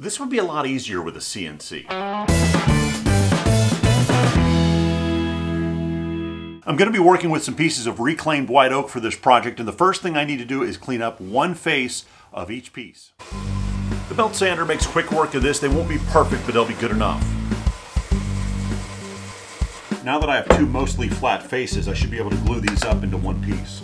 This would be a lot easier with a CNC. I'm going to be working with some pieces of reclaimed white oak for this project, and the first thing I need to do is clean up one face of each piece. The belt sander makes quick work of this. They won't be perfect, but they'll be good enough. Now that I have two mostly flat faces, I should be able to glue these up into one piece.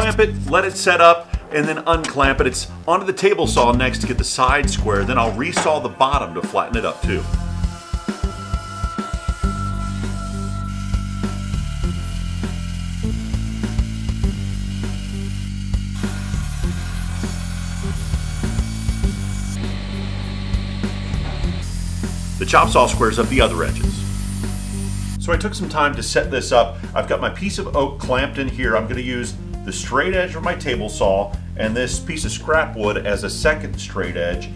Clamp it, let it set up, and then unclamp it. It's onto the table saw next to get the side square. Then I'll resaw the bottom to flatten it up too. The chop saw squares up the other edges. So I took some time to set this up. I've got my piece of oak clamped in here. I'm gonna use the straight edge of my table saw and this piece of scrap wood as a second straight edge.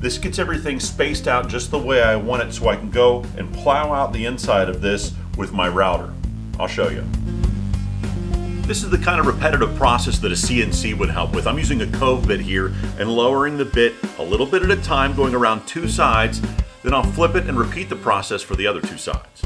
This gets everything spaced out just the way I want it so I can go and plow out the inside of this with my router. I'll show you. This is the kind of repetitive process that a CNC would help with. I'm using a cove bit here and lowering the bit a little bit at a time going around two sides then I'll flip it and repeat the process for the other two sides.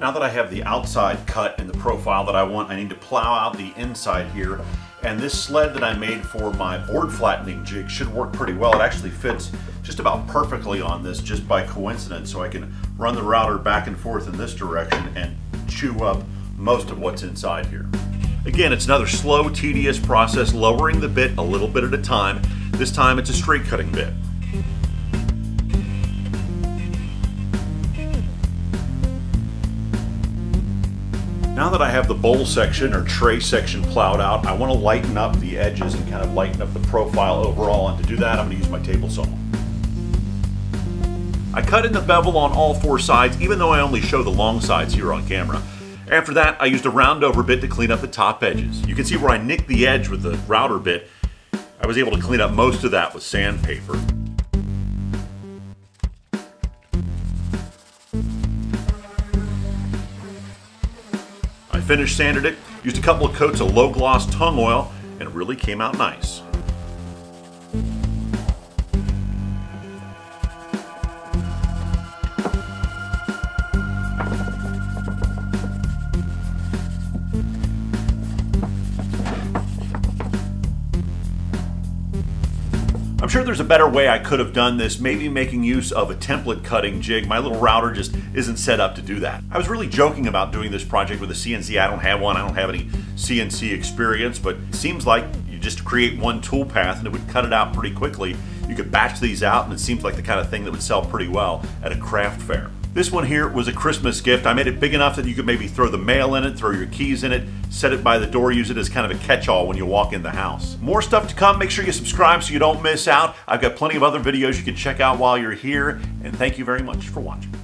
Now that I have the outside cut in the profile that I want, I need to plow out the inside here. And this sled that I made for my board flattening jig should work pretty well. It actually fits just about perfectly on this just by coincidence. So I can run the router back and forth in this direction and chew up most of what's inside here. Again, it's another slow, tedious process, lowering the bit a little bit at a time. This time it's a straight cutting bit. Now that I have the bowl section or tray section plowed out, I want to lighten up the edges and kind of lighten up the profile overall. And to do that, I'm going to use my table saw. I cut in the bevel on all four sides, even though I only show the long sides here on camera. After that, I used a roundover bit to clean up the top edges. You can see where I nicked the edge with the router bit. I was able to clean up most of that with sandpaper. Finished sanded it, used a couple of coats of low gloss tung oil, and it really came out nice. Sure there's a better way I could have done this, maybe making use of a template cutting jig. My little router just isn't set up to do that. I was really joking about doing this project with a CNC. I don't have one, I don't have any CNC experience, but it seems like you just create one tool path and it would cut it out pretty quickly. You could batch these out and it seems like the kind of thing that would sell pretty well at a craft fair. This one here was a Christmas gift. I made it big enough that you could maybe throw the mail in it, throw your keys in it, set it by the door, use it as kind of a catch-all when you walk in the house. More stuff to come. Make sure you subscribe so you don't miss out. I've got plenty of other videos you can check out while you're here. And thank you very much for watching.